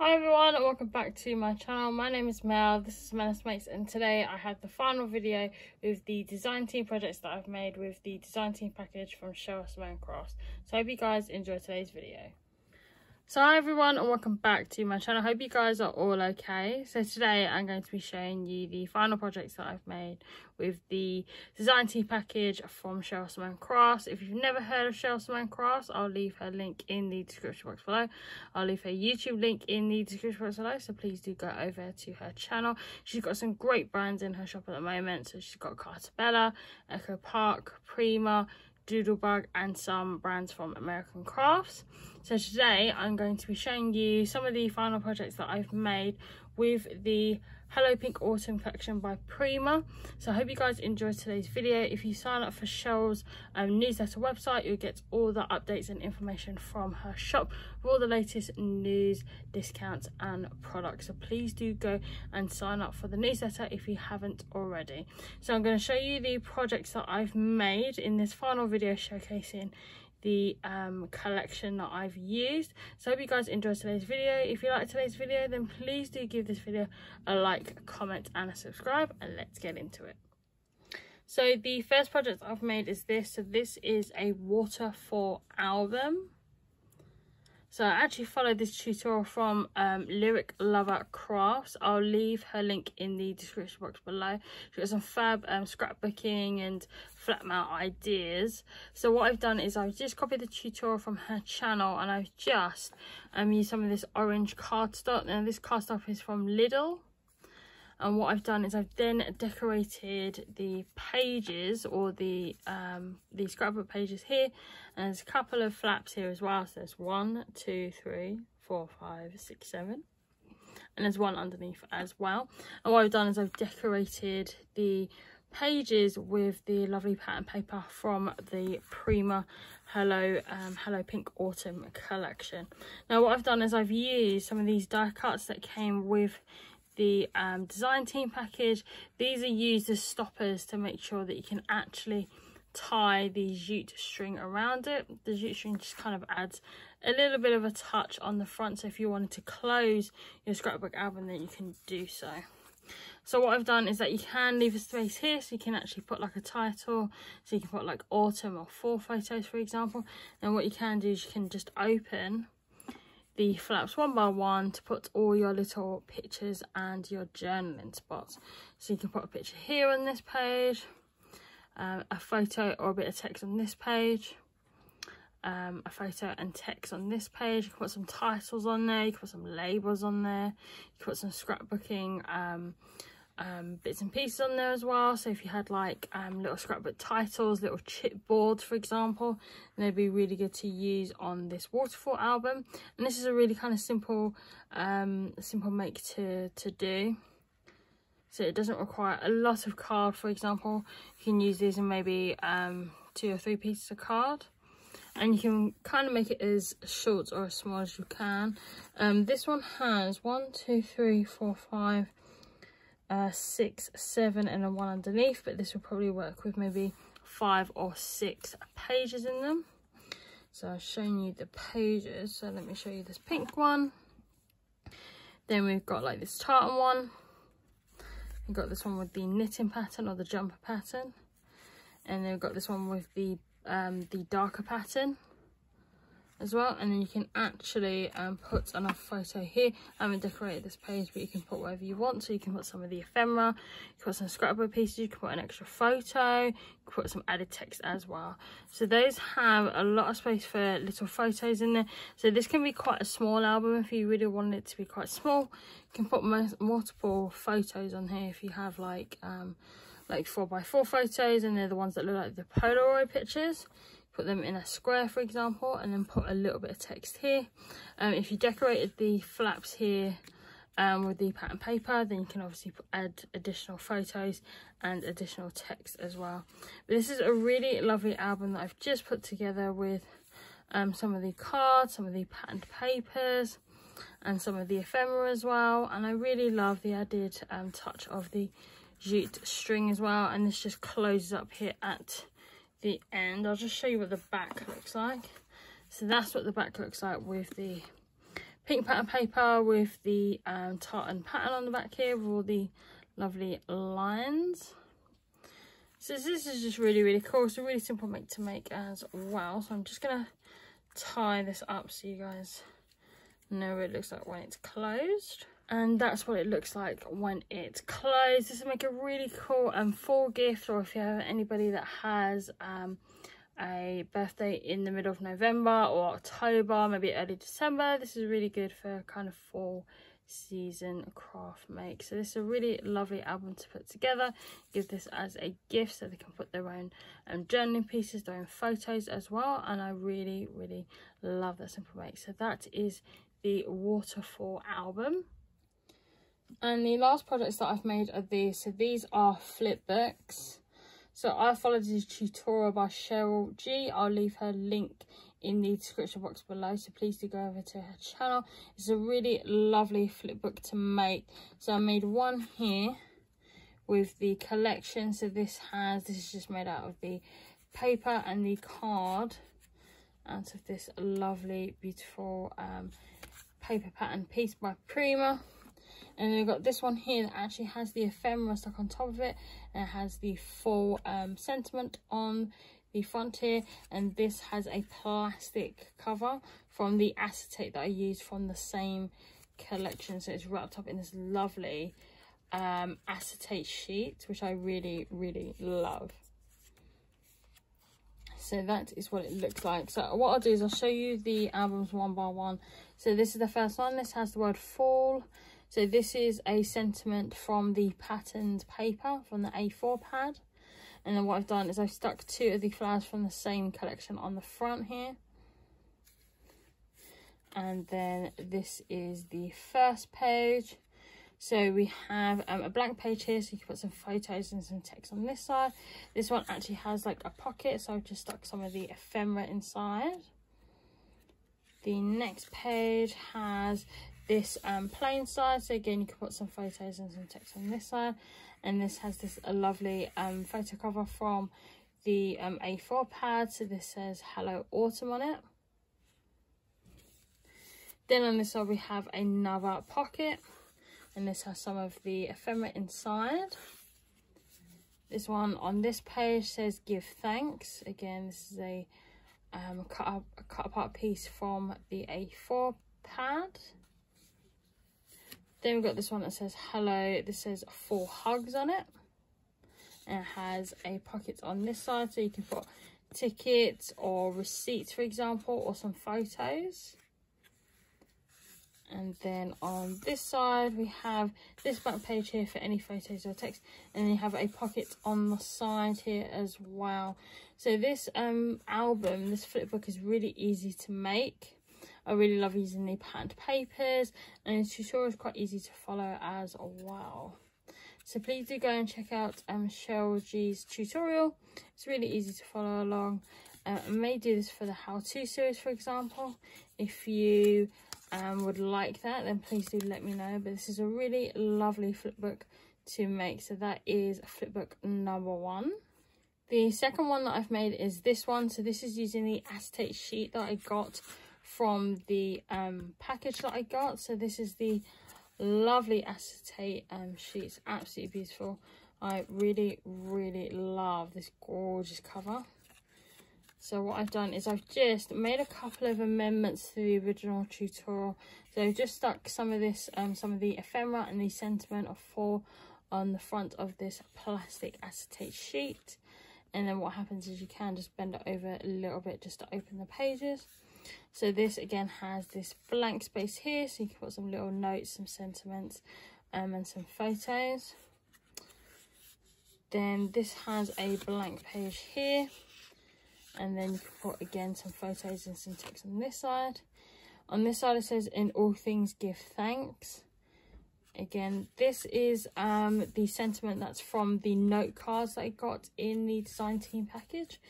Hi everyone and welcome back to my channel. My name is Mel, this is Melus Makes and today I have the final video with the design team projects that I've made with the design team package from Cheryl Simone Crafts. So I hope you guys enjoy today's video. So hi everyone and welcome back to my channel. Hope you guys are all okay. So today I'm going to be showing you the final projects that I've made with the design team package from Cheryl Simone Crafts. If you've never heard of Cheryl Simone Crafts, I'll leave her link in the description box below. I'll leave her YouTube link in the description box below. So please do go over to her channel. She's got some great brands in her shop at the moment. So she's got Carta Bella, Echo Park, Prima, Doodlebug and some brands from American Crafts. So today I'm going to be showing you some of the final projects that I've made with the Hello Pink Autumn collection by Prima. So I hope you guys enjoyed today's video. If you sign up for Cheryl's um, newsletter website, you'll get all the updates and information from her shop with all the latest news, discounts and products. So please do go and sign up for the newsletter if you haven't already. So I'm going to show you the projects that I've made in this final video showcasing the um, collection that I've used. So I hope you guys enjoyed today's video. If you like today's video, then please do give this video a like, comment and a subscribe and let's get into it. So the first project I've made is this. So this is a waterfall album. So I actually followed this tutorial from um, Lyric Lover Crafts. I'll leave her link in the description box below. She's got some fab um, scrapbooking and flat mount ideas. So what I've done is I've just copied the tutorial from her channel and I've just um, used some of this orange cardstock. Now this cardstock is from Lidl and what I've done is I've then decorated the pages or the um, the scrapbook pages here. And there's a couple of flaps here as well. So there's one two three four five six seven. And there's one underneath as well. And what I've done is I've decorated the pages with the lovely pattern paper from the Prima Hello um, Hello Pink Autumn collection. Now what I've done is I've used some of these die cuts that came with the um, design team package. These are used as stoppers to make sure that you can actually tie the jute string around it. The jute string just kind of adds a little bit of a touch on the front. So if you wanted to close your scrapbook album, then you can do so. So what I've done is that you can leave a space here so you can actually put like a title. So you can put like autumn or fall photos, for example. And what you can do is you can just open the flaps one by one to put all your little pictures and your journaling spots. So you can put a picture here on this page, um, a photo or a bit of text on this page, um, a photo and text on this page. You can put some titles on there, you can put some labels on there, you can put some scrapbooking um, um, bits and pieces on there as well. So if you had like um, little scrapbook titles, little chipboards, for example, they'd be really good to use on this waterfall album. And this is a really kind of simple, um, simple make to, to do. So it doesn't require a lot of card, for example. You can use these in maybe um, two or three pieces of card. And you can kind of make it as short or as small as you can. Um, this one has one, two, three, four, five, uh, six, seven, and a one underneath, but this will probably work with maybe five or six pages in them. So I've shown you the pages. So let me show you this pink one. Then we've got like this tartan one. We've got this one with the knitting pattern or the jumper pattern. And then we've got this one with the um, the darker pattern as well. And then you can actually um, put another photo here. I haven't decorated this page but you can put whatever you want. So you can put some of the ephemera you can put some scrapbook pieces you can put an extra photo you can put some added text as well. So those have a lot of space for little photos in there. So this can be quite a small album if you really want it to be quite small. You can put multiple photos on here if you have like um like four by four photos and they're the ones that look like the polaroid pictures put them in a square for example and then put a little bit of text here. Um, if you decorated the flaps here um, with the pattern paper then you can obviously add additional photos and additional text as well. But this is a really lovely album that I've just put together with um, some of the cards some of the patterned papers and some of the ephemera as well. And I really love the added um, touch of the jute string as well. And this just closes up here at the end. I'll just show you what the back looks like. So that's what the back looks like with the pink pattern paper with the um, tartan pattern on the back here with all the lovely lines. So this is just really, really cool. It's a really simple make to make as well. So I'm just going to tie this up so you guys know what it looks like when it's closed and that's what it looks like when it's closed. This will make a really cool um fall gift or if you have anybody that has um a birthday in the middle of november or october maybe early december this is really good for kind of fall season craft make. So this is a really lovely album to put together. Give this as a gift so they can put their own um, journaling pieces their own photos as well and i really really love that simple make. So that is the waterfall album and the last projects that i've made are these. So these are flip books. So i followed this tutorial by cheryl g. I'll leave her link in the description box below. So please do go over to her channel. It's a really lovely flip book to make. So i made one here with the collection. So this has this is just made out of the paper and the card. Out of this lovely beautiful um, paper pattern piece by Prima and we've got this one here that actually has the ephemera stuck on top of it and it has the full um, sentiment on the front here and this has a plastic cover from the acetate that I used from the same collection. So it's wrapped up in this lovely um, acetate sheet which I really really love. So that is what it looks like. So what I'll do is I'll show you the albums one by one. So this is the first one. This has the word fall so this is a sentiment from the patterned paper from the A4 pad and then what I've done is I've stuck two of the flowers from the same collection on the front here. And then this is the first page. So we have um, a blank page here, so you can put some photos and some text on this side. This one actually has like a pocket, so I've just stuck some of the ephemera inside. The next page has this um, plain side, so again you can put some photos and some text on this side and this has this a lovely um, photo cover from the um, A4 pad. So this says Hello Autumn on it. Then on this side we have another pocket and this has some of the ephemera inside. This one on this page says give thanks. Again, this is a um, cut, up, a cut apart piece from the A4 pad. Then we've got this one that says hello. This says four hugs on it. And it has a pocket on this side so you can put tickets or receipts, for example, or some photos. And then on this side, we have this back page here for any photos or text. And then you have a pocket on the side here as well. So this um, album, this flip book is really easy to make. I really love using the patterned papers and the tutorial is quite easy to follow as well. So please do go and check out um, Cheryl G's tutorial. It's really easy to follow along. Uh, I may do this for the how-to series, for example. If you um, would like that, then please do let me know. But this is a really lovely flipbook to make. So that is flipbook number one. The second one that I've made is this one. So this is using the acetate sheet that I got from the um, package that I got. So this is the lovely acetate um, sheets. Absolutely beautiful. I really, really love this gorgeous cover. So what I've done is I've just made a couple of amendments to the original tutorial. So I've just stuck some of this, um, some of the ephemera and the sentiment of four on the front of this plastic acetate sheet. And then what happens is you can just bend it over a little bit just to open the pages. So this again has this blank space here, so you can put some little notes, some sentiments, um, and some photos. Then this has a blank page here, and then you can put again some photos and some text on this side. On this side it says, in all things give thanks. Again, this is um, the sentiment that's from the note cards that I got in the design team package.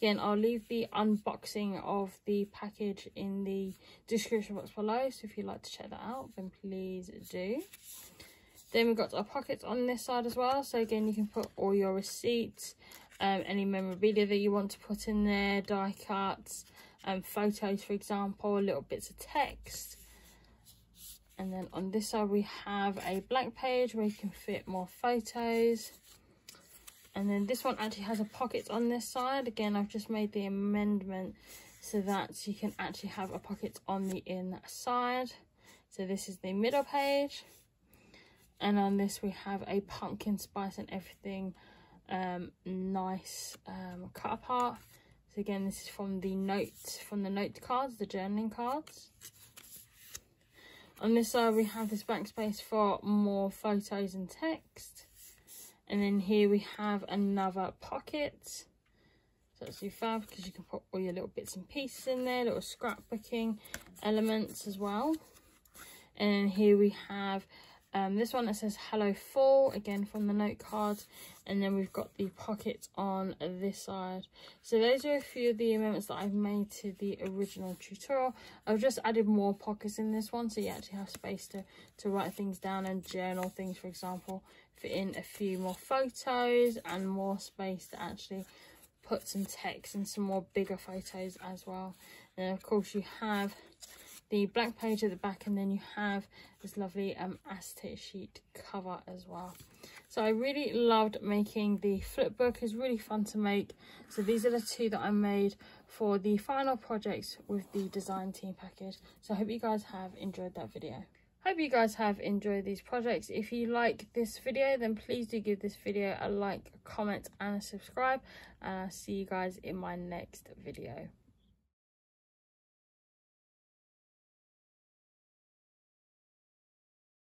Again, I'll leave the unboxing of the package in the description box below. So if you'd like to check that out, then please do. Then we've got our pockets on this side as well. So again, you can put all your receipts, um, any memorabilia that you want to put in there, die cuts, um, photos, for example, little bits of text. and then on this side we have a blank page where you can fit more photos and then this one actually has a pocket on this side. Again I've just made the amendment so that you can actually have a pocket on the inside. So this is the middle page. And on this we have a pumpkin spice and everything um, nice um, cut apart. So again this is from the notes from the note cards the journaling cards. On this side we have this backspace for more photos and text and then here we have another pocket. So that's your fab because you can put all your little bits and pieces in there little scrapbooking elements as well. And here we have um, this one that says hello fall again from the note cards and then we've got the pockets on this side. So those are a few of the amendments that i've made to the original tutorial. I've just added more pockets in this one so you actually have space to to write things down and journal things for example fit in a few more photos and more space to actually put some text and some more bigger photos as well. And of course you have the black page at the back and then you have this lovely um acetate sheet cover as well so i really loved making the flip book. It's really fun to make. So these are the two that i made for the final projects with the design team package. So i hope you guys have enjoyed that video. Hope you guys have enjoyed these projects. If you like this video then please do give this video a like a comment and a subscribe. And i'll see you guys in my next video